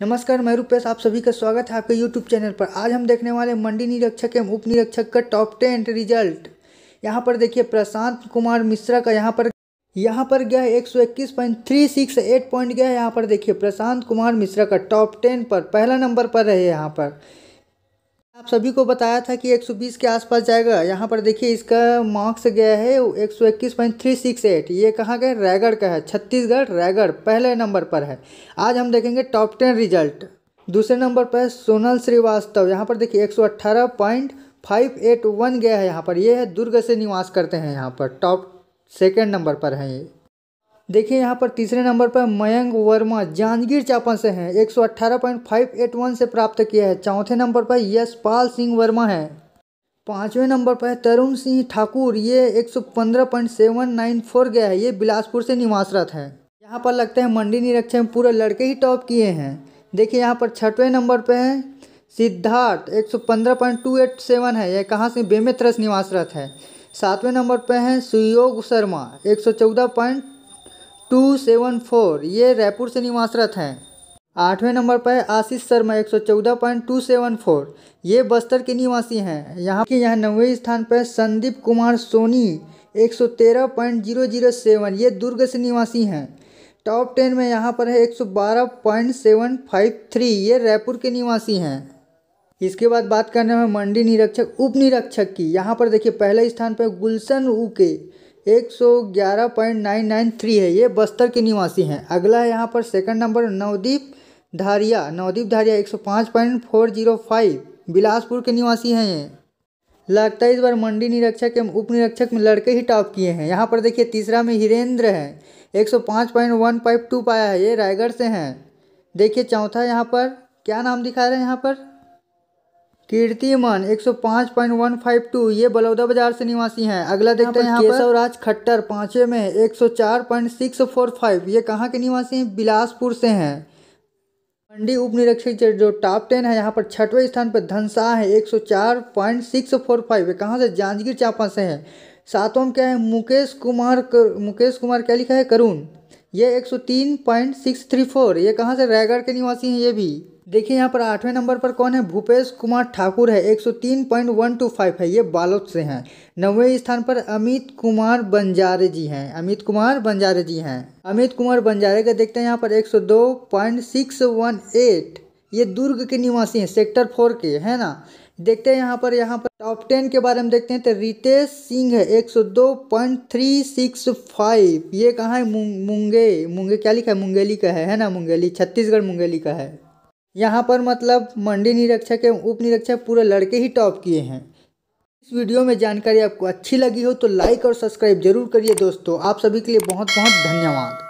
नमस्कार, मैं रूपेश, आप सभी का स्वागत है आपके यूट्यूब चैनल पर। आज हम देखने वाले मंडी निरीक्षक एवं उप निरीक्षक का टॉप टेन रिज़ल्ट यहाँ पर देखिए, प्रशांत कुमार मिश्रा का यहाँ पर यहाँ पर गया है एक सौ इक्कीस point three six eight point गया है। यहाँ पर देखिए, प्रशांत कुमार मिश्रा का टॉप टेन पर, पहला नंबर पर रहे यहाँ पर। आप सभी को बताया था कि 120 के आसपास जाएगा। यहाँ पर देखिए इसका मार्क्स गया है एक सौ इक्कीस पॉइंट थ्री सिक्स एट। ये कहाँ का है रायगढ़ का है, छत्तीसगढ़, रायगढ़, पहले नंबर पर है। आज हम देखेंगे टॉप टेन रिज़ल्ट दूसरे नंबर पर सोनल श्रीवास्तव। यहाँ पर देखिए एक सौ अट्ठारह पॉइंट फाइव एट वन गया है यहाँ पर। ये है दुर्ग से निवास करते हैं यहाँ पर। टॉप सेकेंड नंबर पर है ये। देखिए यहाँ पर तीसरे नंबर पर मयंक वर्मा जांजगीर चांपा से हैं। एक सौ प्राप्त किया है। चौथे नंबर पर यशपाल सिंह वर्मा है। पाँचवें नंबर पर तरुण सिंह ठाकुर, ये एक सौ पंद्रह पॉइंट सेवन नाइन फोर गया है। ये बिलासपुर से निवासरत है। यहाँ पर लगता है मंडी निरीक्षक में पूरे लड़के ही टॉप किए हैं। देखिए यहाँ पर छठवें नंबर पर है सिद्धार्थ, एक सौ पंद्रह पॉइंट टू एट सेवन है। यह कहाँ से बेमेत्रस निवासरत है। सातवें नंबर पर है सुयोग शर्मा, एक सौ चौदह टू सेवन फोर, ये रायपुर से निवासरत हैं। आठवें नंबर पर आशीष शर्मा एक सौ चौदह पॉइंट टू सेवन फोर, ये बस्तर के निवासी हैं। यहाँ के यहाँ नौवें स्थान पर संदीप कुमार सोनी एक सौ तेरह पॉइंट ज़ीरो ज़ीरो सेवन, ये दुर्ग से निवासी हैं। टॉप टेन में यहाँ पर है एक सौ बारह पॉइंट सेवन फाइव थ्री, ये रायपुर के निवासी हैं। इसके बाद बात करने में मंडी निरीक्षक, उप निरीक्षक की। यहाँ पर देखिए, पहले स्थान पर गुलशन उके एक सौ ग्यारह पॉइंट नाइन नाइन थ्री है। ये बस्तर के निवासी हैं। अगला है यहाँ पर सेकंड नंबर नवदीप धारिया। नवदीप धारिया एक सौ पाँच point four zero five Bilaspur के निवासी हैं ये। लगता है इस बार मंडी निरीक्षक एवं उप निरीक्षक में लड़के ही टॉप किए हैं। यहाँ पर देखिए तीसरा में हिरेंद्र है। एक सौ पाँच पॉइंट वन फाइव टू पाया है। ये रायगढ़ से हैं। देखिए चौथा यहाँ पर क्या नाम दिखा रहे हैं यहाँ पर? कीर्तिमान एक सौ पाँच पॉइंट वन फाइव टू ये बलौदा बाज़ार से निवासी हैं। अगला देखते हैं यहाँ पर केशव राज खट्टर पाँचवें में एक सौ चार पॉइंट सिक्स फोर फाइव ये कहाँ के निवासी हैं? बिलासपुर से हैं। मंडी उप निरीक्षक जो टॉप टेन है यहाँ पर छठवें स्थान पर धनसा है एक सौ चार पॉइंट सिक्स फोर फाइव कहाँ से? जांजगीर चांपा से है। सातवें क्या है? मुकेश कुमार कर, मुकेश कुमार क्या लिखा है? करुण। ये एक सौ तीन पॉइंट सिक्स थ्री फोर ये कहाँ से? रायगढ़ के निवासी हैं ये भी। देखिए यहाँ पर आठवें नंबर पर कौन है? भूपेश कुमार ठाकुर है। एक सौ तीन पॉइंट वन टू फाइव है। ये बालोद से हैं। नौवें स्थान पर अमित कुमार बंजारे जी हैं। अमित कुमार बंजारे जी हैं। अमित कुमार बंजारे का देखते हैं यहाँ पर एक सौ दो पॉइंट सिक्स वन एट। ये दुर्ग के निवासी हैं, सेक्टर फोर के, है ना? देखते हैं यहाँ पर यहाँ पर टॉप टेन के बारे में देखते हैं तो रितेश सिंह है एक सौ दो पॉइंट थ्री सिक्स फाइव। ये कहाँ है? मुंगे मुंगे क्या लिखा है? मुंगेली का है है ना? मुंगेली, छत्तीसगढ़ मुंगेली का है। यहाँ पर मतलब मंडी निरीक्षक एवं उप निरीक्षक पूरे लड़के ही टॉप किए हैं। इस वीडियो में जानकारी आपको अच्छी लगी हो तो लाइक और सब्सक्राइब ज़रूर करिए दोस्तों। आप सभी के लिए बहुत बहुत धन्यवाद।